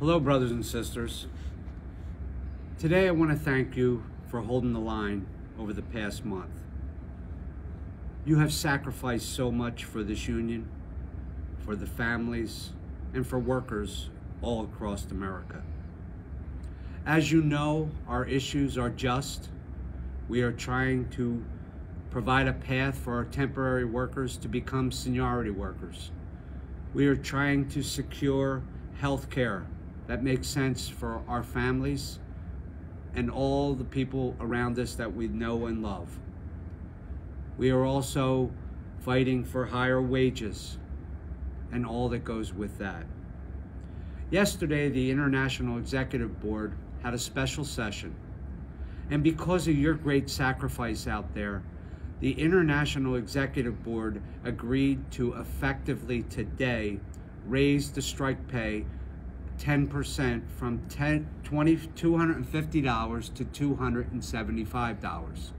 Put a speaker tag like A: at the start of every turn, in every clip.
A: Hello, brothers and sisters. Today I want to thank you for holding the line over the past month. You have sacrificed so much for this union, for the families, and for workers all across America. As you know, our issues are just. We are trying to provide a path for our temporary workers to become seniority workers. We are trying to secure health care that makes sense for our families and all the people around us that we know and love. We are also fighting for higher wages and all that goes with that. Yesterday, the International Executive Board had a special session. And because of your great sacrifice out there, the International Executive Board agreed to effectively today raise the strike pay 10% from 10, $250 to $275.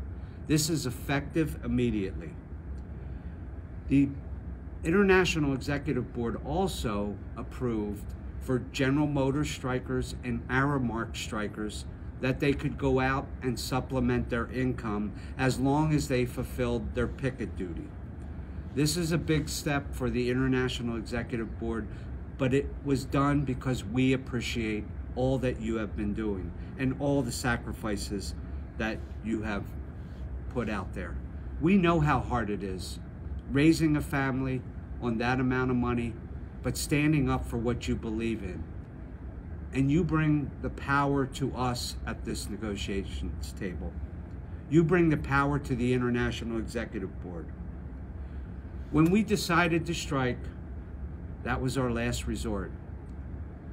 A: This is effective immediately. The International Executive Board also approved for General Motors strikers and Aramark strikers that they could go out and supplement their income as long as they fulfilled their picket duty. This is a big step for the International Executive Board but it was done because we appreciate all that you have been doing and all the sacrifices that you have put out there. We know how hard it is raising a family on that amount of money, but standing up for what you believe in. And you bring the power to us at this negotiations table. You bring the power to the International Executive Board. When we decided to strike, that was our last resort.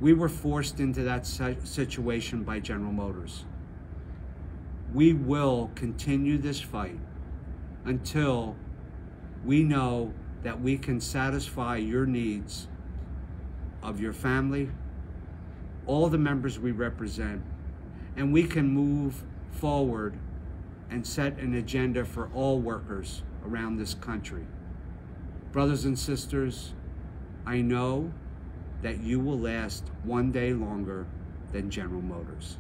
A: We were forced into that situation by General Motors. We will continue this fight until we know that we can satisfy your needs of your family, all the members we represent, and we can move forward and set an agenda for all workers around this country. Brothers and sisters, I know that you will last one day longer than General Motors.